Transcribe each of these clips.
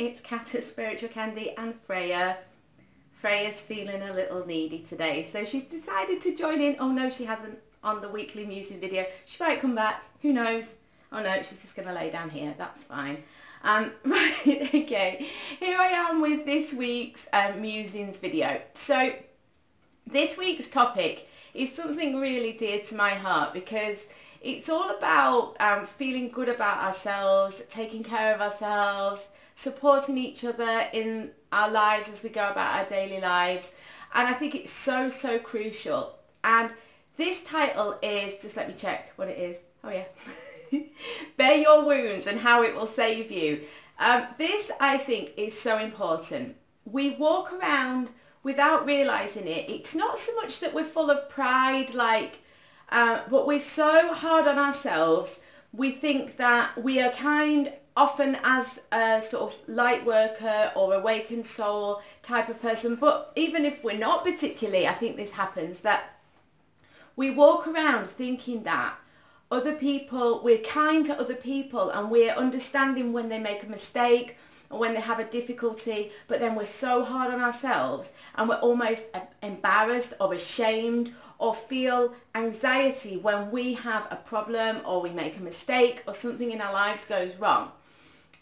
it's Kata Spiritual Candy and Freya. Freya's feeling a little needy today, so she's decided to join in. Oh no, she hasn't on the weekly musing video. She might come back, who knows? Oh no, she's just going to lay down here, that's fine. Um, right, okay, here I am with this week's um, musings video. So this week's topic is something really dear to my heart because it's all about um, feeling good about ourselves, taking care of ourselves, supporting each other in our lives as we go about our daily lives. And I think it's so, so crucial. And this title is, just let me check what it is. Oh yeah. Bare your wounds and how it will save you. Um, this, I think, is so important. We walk around without realising it. It's not so much that we're full of pride, like, uh, but we're so hard on ourselves. We think that we are kind often as a sort of light worker or awakened soul type of person. But even if we're not particularly, I think this happens, that we walk around thinking that other people, we're kind to other people and we're understanding when they make a mistake or when they have a difficulty, but then we're so hard on ourselves and we're almost embarrassed or ashamed or feel anxiety when we have a problem or we make a mistake or something in our lives goes wrong.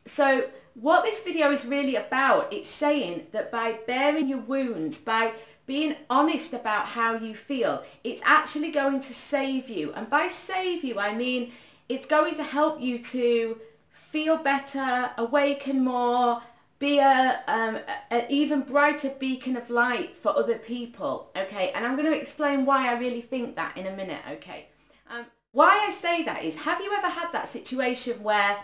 So what this video is really about, it's saying that by baring your wounds, by being honest about how you feel, it's actually going to save you. And by save you, I mean it's going to help you to feel better, awaken more, be a, um, an even brighter beacon of light for other people, okay? And I'm going to explain why I really think that in a minute, okay? Um, why I say that is, have you ever had that situation where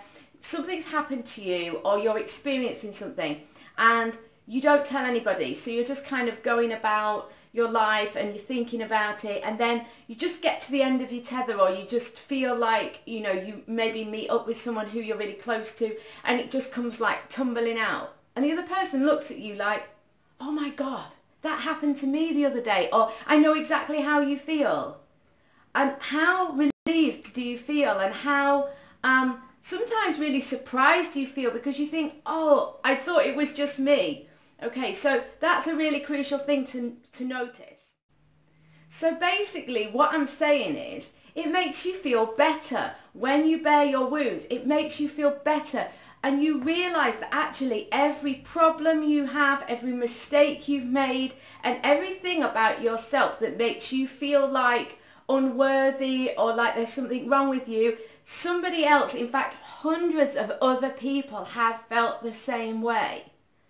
something's happened to you or you're experiencing something and you don't tell anybody. So you're just kind of going about your life and you're thinking about it and then you just get to the end of your tether or you just feel like, you know, you maybe meet up with someone who you're really close to and it just comes like tumbling out. And the other person looks at you like, oh my God, that happened to me the other day or I know exactly how you feel. And how relieved do you feel and how um, sometimes really surprised you feel because you think, oh, I thought it was just me. Okay, so that's a really crucial thing to, to notice. So basically what I'm saying is it makes you feel better when you bare your wounds. It makes you feel better and you realize that actually every problem you have, every mistake you've made and everything about yourself that makes you feel like unworthy or like there's something wrong with you, somebody else, in fact hundreds of other people have felt the same way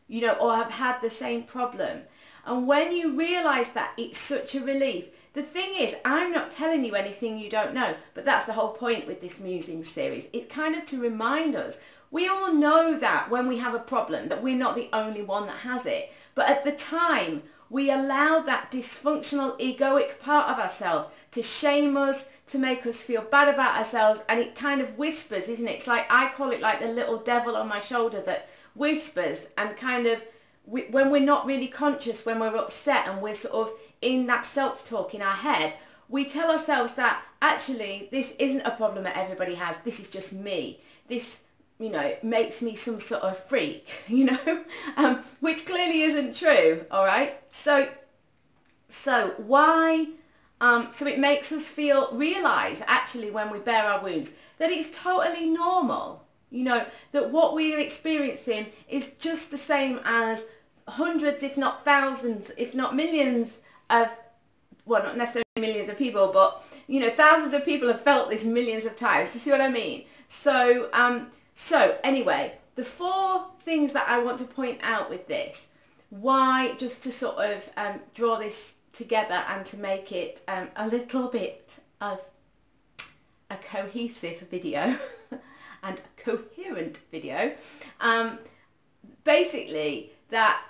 you know, or have had the same problem. And when you realize that, it's such a relief. The thing is, I'm not telling you anything you don't know, but that's the whole point with this musing series. It's kind of to remind us. We all know that when we have a problem, that we're not the only one that has it. But at the time, we allow that dysfunctional egoic part of ourselves to shame us, to make us feel bad about ourselves, and it kind of whispers, isn't it? It's like, I call it like the little devil on my shoulder that whispers and kind of we, when we're not really conscious, when we're upset and we're sort of in that self-talk in our head, we tell ourselves that actually this isn't a problem that everybody has. This is just me. This, you know, makes me some sort of freak, you know, um, which clearly isn't true. All right. So, so why? Um, so it makes us feel, realize actually when we bare our wounds that it's totally normal you know, that what we are experiencing is just the same as hundreds, if not thousands, if not millions of, well, not necessarily millions of people, but, you know, thousands of people have felt this millions of times. You see what I mean? So, um, so anyway, the four things that I want to point out with this, why, just to sort of um, draw this together and to make it um, a little bit of a cohesive video. and a coherent video. Um, basically, that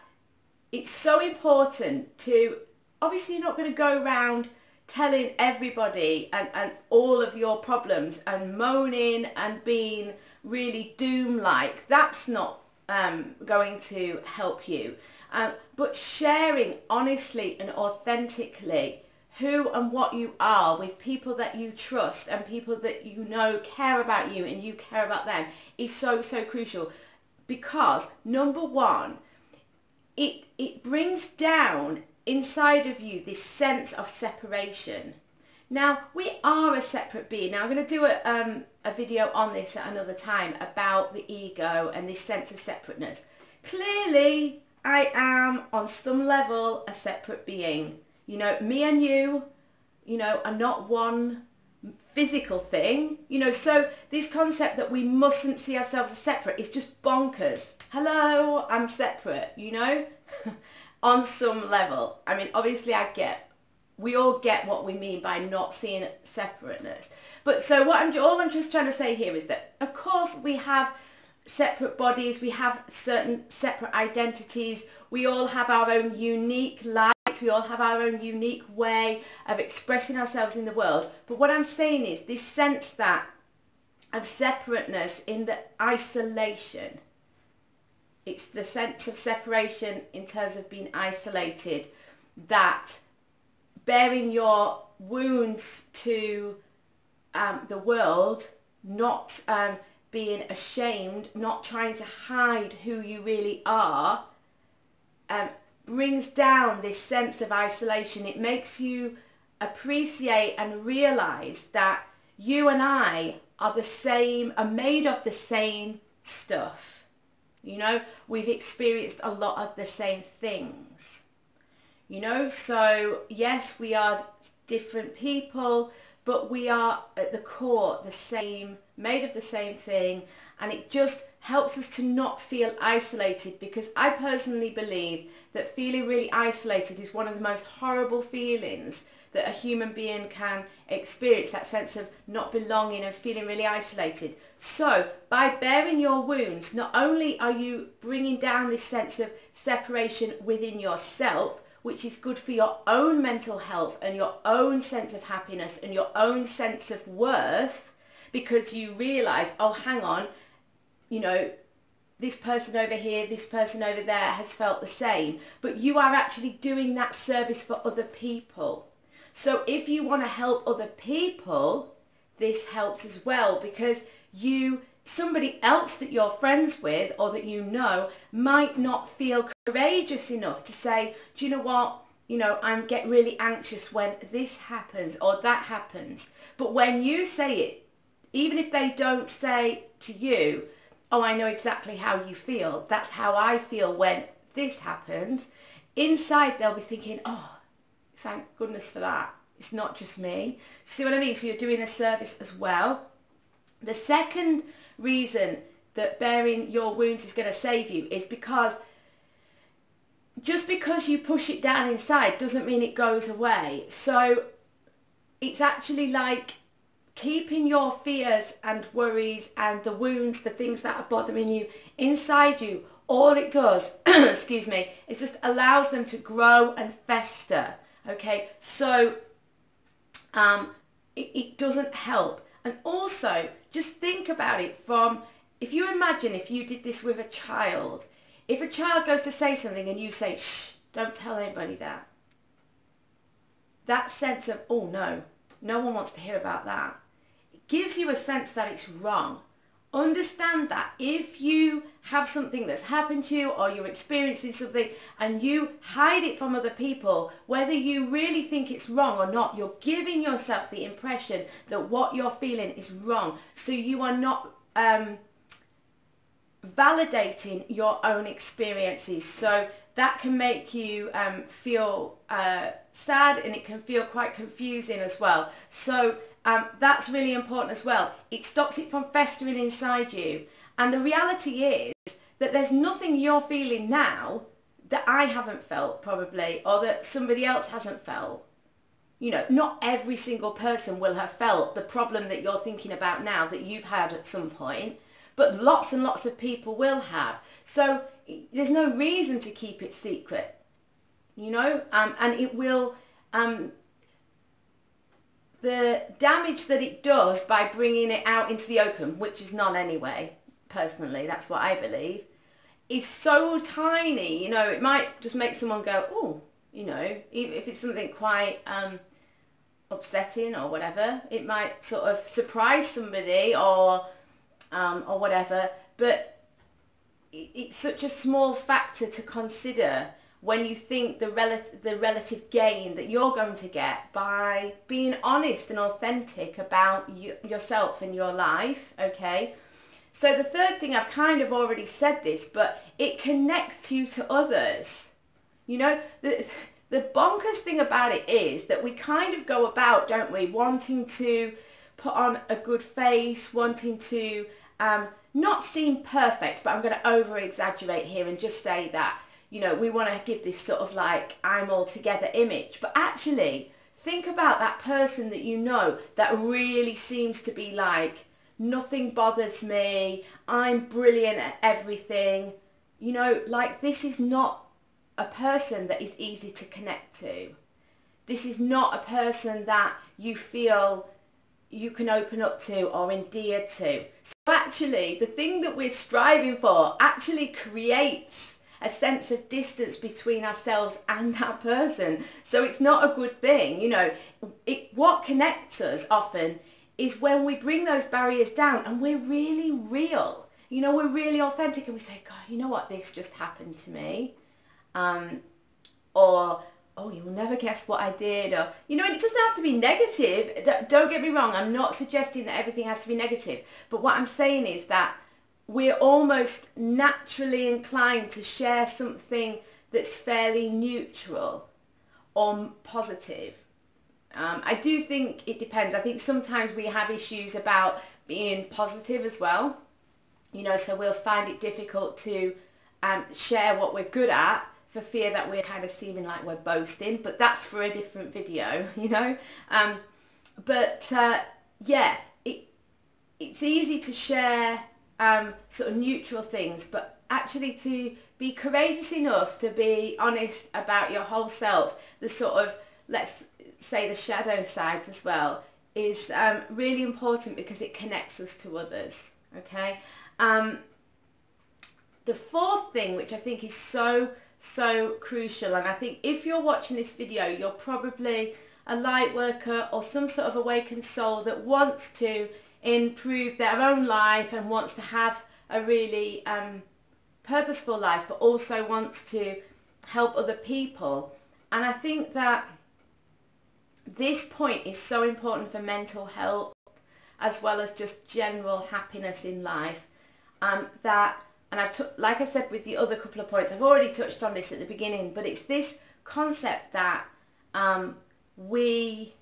it's so important to, obviously you're not going to go around telling everybody and, and all of your problems and moaning and being really doom-like. That's not um, going to help you. Um, but sharing honestly and authentically who and what you are with people that you trust and people that you know care about you and you care about them is so, so crucial. because number one, it, it brings down inside of you this sense of separation. Now, we are a separate being. Now, I'm going to do a, um, a video on this at another time about the ego and this sense of separateness. Clearly, I am on some level a separate being. You know, me and you, you know, are not one physical thing. You know, so this concept that we mustn't see ourselves as separate is just bonkers. Hello, I'm separate, you know, on some level. I mean, obviously I get, we all get what we mean by not seeing separateness. But so what I'm, all I'm just trying to say here is that, of course, we have separate bodies, we have certain separate identities, we all have our own unique light, we all have our own unique way of expressing ourselves in the world. But what I'm saying is this sense that of separateness in the isolation, it's the sense of separation in terms of being isolated that baring your wounds to um, the world, not um, being ashamed, not trying to hide who you really are, um, brings down this sense of isolation. It makes you appreciate and realize that you and I are the same, are made of the same stuff. You know, we've experienced a lot of the same things. You know, so yes, we are different people, but we are at the core the same, made of the same thing, and it just helps us to not feel isolated because I personally believe that feeling really isolated is one of the most horrible feelings that a human being can experience, that sense of not belonging and feeling really isolated. So by baring your wounds, not only are you bringing down this sense of separation within yourself, which is good for your own mental health and your own sense of happiness and your own sense of worth, because you realize, oh, hang on, you know, this person over here, this person over there has felt the same, but you are actually doing that service for other people. So if you want to help other people, this helps as well because you somebody else that you're friends with or that you know might not feel courageous enough to say, do you know what? You know, I'm get really anxious when this happens or that happens. But when you say it, even if they don't say to you, oh, I know exactly how you feel. That's how I feel when this happens. Inside, they'll be thinking, oh, thank goodness for that. It's not just me. See what I mean? So you're doing a service as well. The second reason that baring your wounds is going to save you is because just because you push it down inside doesn't mean it goes away. So it's actually like keeping your fears and worries and the wounds, the things that are bothering you inside you, all it does, excuse me, is just allows them to grow and fester. Okay, so um, it, it doesn't help. And also, just think about it from, if you imagine if you did this with a child, if a child goes to say something and you say, shh, don't tell anybody that. That sense of, oh no, no one wants to hear about that It gives you a sense that it's wrong. Understand that if you have something that's happened to you or you're experiencing something and you hide it from other people, whether you really think it's wrong or not, you're giving yourself the impression that what you're feeling is wrong. So you are not um, validating your own experiences. So that can make you um, feel uh, sad and it can feel quite confusing as well. So um, that's really important as well. It stops it from festering inside you. And the reality is that there's nothing you're feeling now that I haven't felt probably or that somebody else hasn't felt. You know, not every single person will have felt the problem that you're thinking about now that you've had at some point, but lots and lots of people will have. So there's no reason to keep it secret, you know, um, and it will um, the damage that it does by bringing it out into the open, which is none anyway, personally, that's what I believe, is so tiny, you know, it might just make someone go, oh, you know, if it's something quite um, upsetting or whatever, it might sort of surprise somebody or, um, or whatever, but it's such a small factor to consider when you think the relative the relative gain that you're going to get by being honest and authentic about you, yourself and your life okay? So the third thing I've kind of already said this but it connects you to others. You know the the bonkers thing about it is that we kind of go about don't we wanting to put on a good face wanting to um, not seem perfect, but I'm going to over exaggerate here and just say that, you know, we want to give this sort of like I'm all together image. But actually, think about that person that you know that really seems to be like, nothing bothers me, I'm brilliant at everything. You know, like this is not a person that is easy to connect to. This is not a person that you feel you can open up to or endear to. So actually, the thing that we're striving for actually creates a sense of distance between ourselves and that person. So it's not a good thing. You know, it, what connects us often is when we bring those barriers down and we're really real. You know, we're really authentic and we say, God, you know what, this just happened to me. Um, or oh, you'll never guess what I did, or, you know, it doesn't have to be negative. Don't get me wrong, I'm not suggesting that everything has to be negative, but what I'm saying is that we're almost naturally inclined to share something that's fairly neutral or positive. Um, I do think it depends. I think sometimes we have issues about being positive as well. You know, so we'll find it difficult to um, share what we're good at for fear that we're kind of seeming like we're boasting, but that's for a different video, you know. Um, but uh, yeah, it it's easy to share um, sort of neutral things, but actually to be courageous enough to be honest about your whole self, the sort of let's say the shadow sides as well, is um, really important because it connects us to others. Okay. Um, the fourth thing, which I think is so so crucial and I think if you're watching this video you're probably a light worker or some sort of awakened soul that wants to improve their own life and wants to have a really um, purposeful life but also wants to help other people. And I think that this point is so important for mental health as well as just general happiness in life. Um, that and I've, like I said with the other couple of points, I've already touched on this at the beginning, but it's this concept that um, we,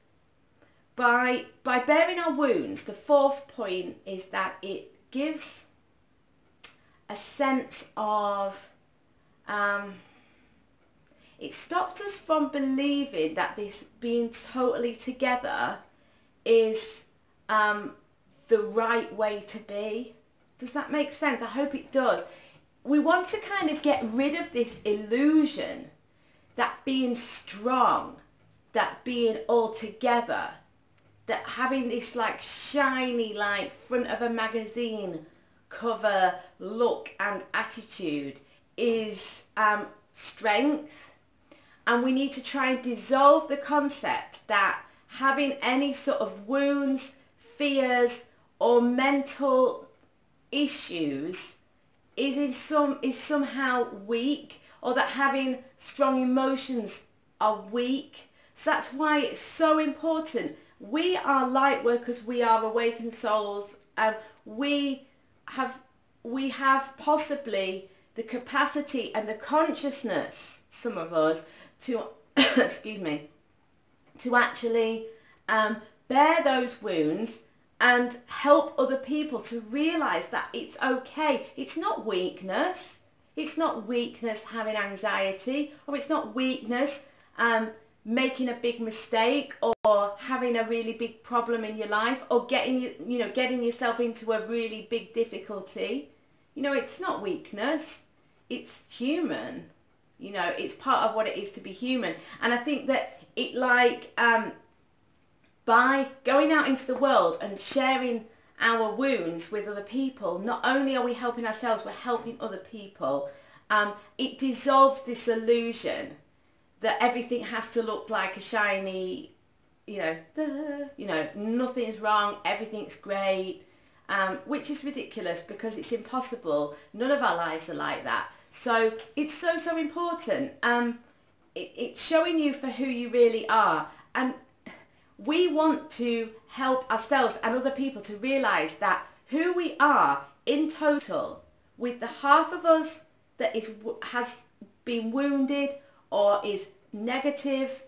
by, by baring our wounds, the fourth point is that it gives a sense of, um, it stops us from believing that this being totally together is um, the right way to be. Does that make sense? I hope it does. We want to kind of get rid of this illusion that being strong, that being all together, that having this like shiny like front of a magazine cover look and attitude is um, strength and we need to try and dissolve the concept that having any sort of wounds, fears or mental issues is in some is somehow weak or that having strong emotions are weak. So that's why it's so important. We are light workers, we are awakened souls, and we have we have possibly the capacity and the consciousness, some of us, to excuse me, to actually um, bare those wounds and help other people to realize that it's okay. It's not weakness. It's not weakness having anxiety or it's not weakness um, making a big mistake or having a really big problem in your life or getting you, know, getting yourself into a really big difficulty. You know, it's not weakness. It's human. You know, it's part of what it is to be human. And I think that it like um, by going out into the world and sharing our wounds with other people, not only are we helping ourselves, we're helping other people. Um, it dissolves this illusion that everything has to look like a shiny, you know, you know, nothing's wrong, everything's great. um, which is ridiculous because it's impossible. None of our lives are like that. So it's so, so important. Um, it, it's showing you for who you really are. And we want to help ourselves and other people to realise that who we are in total with the half of us that is has been wounded or is negative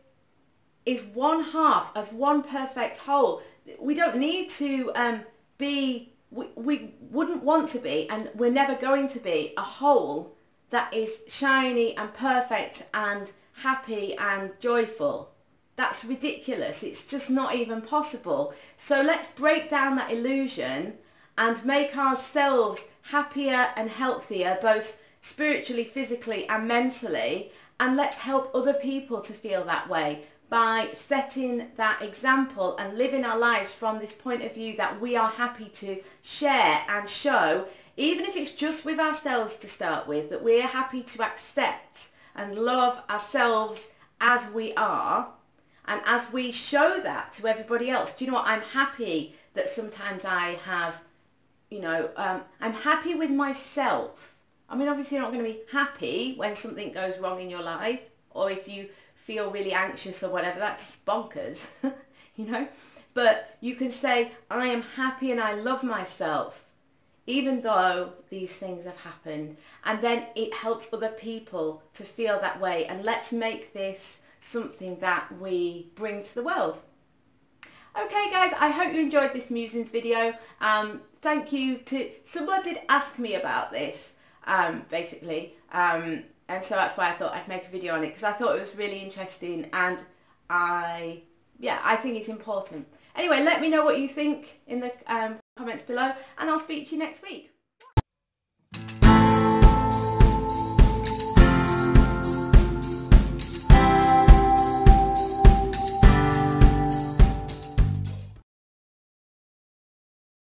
is one half of one perfect whole. We don't need to um, be, we, we wouldn't want to be, and we're never going to be, a whole that is shiny and perfect and happy and joyful. That's ridiculous. It's just not even possible. So let's break down that illusion and make ourselves happier and healthier, both spiritually, physically and mentally. And let's help other people to feel that way by setting that example and living our lives from this point of view that we are happy to share and show, even if it's just with ourselves to start with, that we're happy to accept and love ourselves as we are. And as we show that to everybody else, do you know what? I'm happy that sometimes I have, you know, um, I'm happy with myself. I mean, obviously you're not going to be happy when something goes wrong in your life or if you feel really anxious or whatever, that's bonkers, you know. But you can say, I am happy and I love myself, even though these things have happened. And then it helps other people to feel that way. And let's make this something that we bring to the world. Okay guys, I hope you enjoyed this musings video. Um, thank you to, someone did ask me about this, um, basically. Um, and so that's why I thought I'd make a video on it because I thought it was really interesting and I, yeah, I think it's important. Anyway, let me know what you think in the um, comments below and I'll speak to you next week.